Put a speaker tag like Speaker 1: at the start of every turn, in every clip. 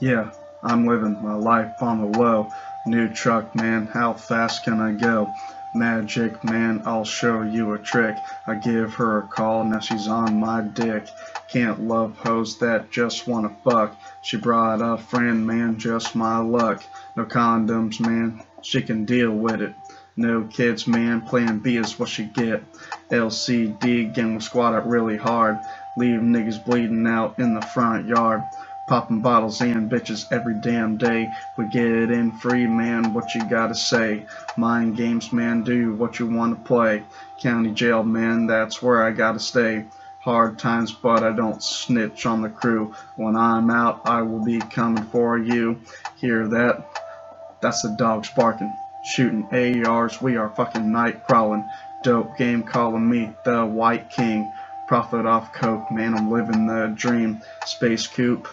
Speaker 1: Yeah, I'm living my life on the low. New truck, man, how fast can I go? Magic, man, I'll show you a trick. I give her a call, now she's on my dick. Can't love hoes that just wanna fuck. She brought a friend, man, just my luck. No condoms, man, she can deal with it. No kids, man, plan B is what she get. LCD gang will squat it really hard. Leave niggas bleeding out in the front yard. Popping bottles and bitches every damn day. We get in free, man, what you gotta say? Mind games, man, do what you wanna play. County jail, man, that's where I gotta stay. Hard times, but I don't snitch on the crew. When I'm out, I will be coming for you. Hear that? That's the dogs barking. Shooting ARs, we are fucking night crawling. Dope game calling me the White King. Profit off coke, man, I'm living the dream. Space coupe,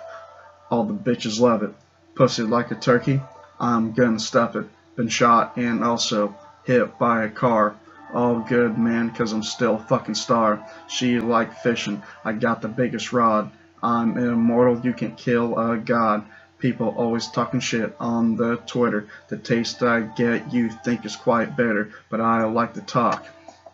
Speaker 1: all the bitches love it. Pussy like a turkey, I'm gonna stuff it. Been shot and also hit by a car. All good, man, cause I'm still a fucking star. She like fishing, I got the biggest rod. I'm immortal, you can kill a god. People always talking shit on the Twitter. The taste I get you think is quite better, but I like to talk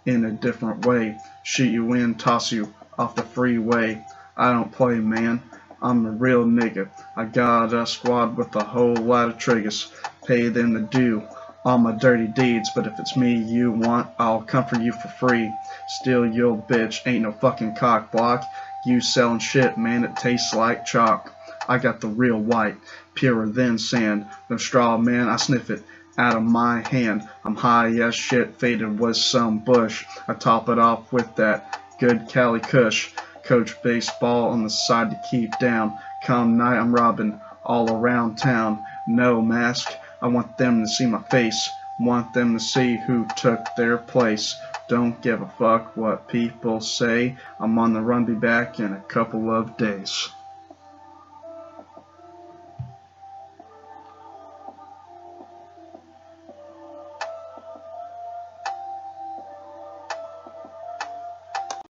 Speaker 1: in a different way. Shoot you in, toss you off the freeway. I don't play, man. I'm a real nigga. I got a squad with a whole lot of triggers. Pay them to do all my dirty deeds, but if it's me you want, I'll come for you for free. Steal your bitch, ain't no fucking cock block. You selling shit, man, it tastes like chalk. I got the real white, purer than sand. No straw, man, I sniff it out of my hand. I'm high as shit, faded with some bush. I top it off with that good Cali Kush. Coach baseball on the side to keep down. Come night, I'm robbing all around town. No mask, I want them to see my face. Want them to see who took their place. Don't give a fuck what people say. I'm on the run, be back in a couple of days.